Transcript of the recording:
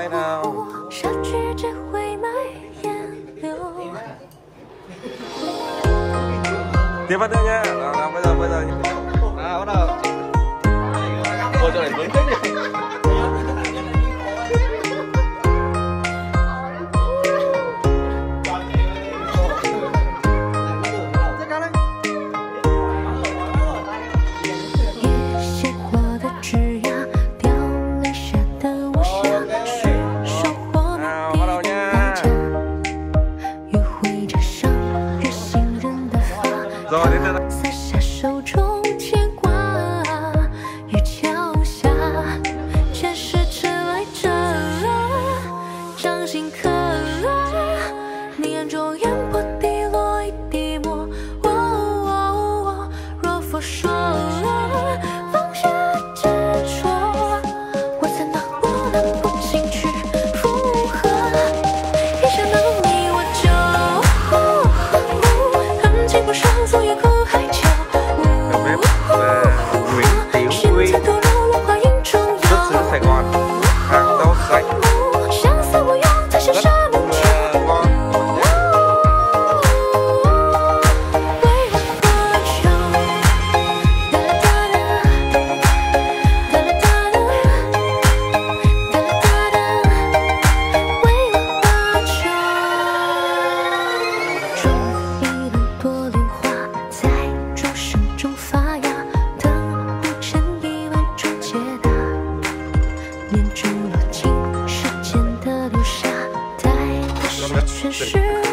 I know. 奢侈只会。洒下手中牵挂，于桥下，前世迟来者，掌心刻。你眼中烟波滴落一滴墨，若佛说。不上座也。是